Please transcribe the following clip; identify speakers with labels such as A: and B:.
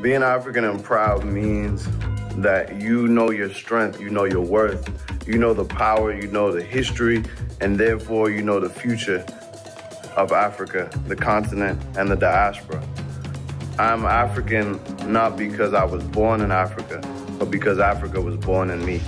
A: Being African and proud means that you know your strength, you know your worth, you know the power, you know the history, and therefore you know the future of Africa, the continent, and the diaspora. I'm African not because I was born in Africa, but because Africa was born in me.